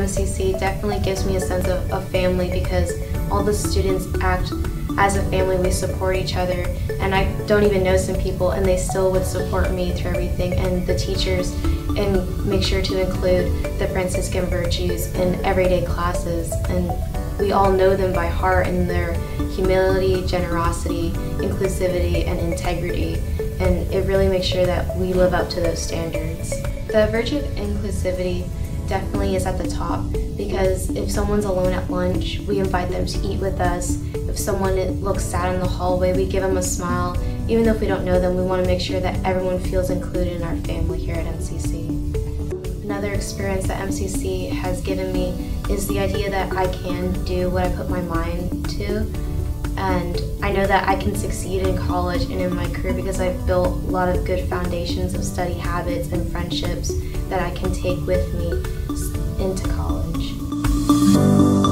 MCC definitely gives me a sense of, of family because all the students act as a family, we support each other. And I don't even know some people, and they still would support me through everything. And the teachers, and make sure to include the Franciscan virtues in everyday classes. And we all know them by heart in their humility, generosity, inclusivity, and integrity. And it really makes sure that we live up to those standards. The virtue of inclusivity definitely is at the top because if someone's alone at lunch, we invite them to eat with us. If someone looks sad in the hallway, we give them a smile. Even though if we don't know them, we want to make sure that everyone feels included in our family here at MCC. Another experience that MCC has given me is the idea that I can do what I put my mind to. And I know that I can succeed in college and in my career because I've built a lot of good foundations of study habits and friendships that I can take with me into college.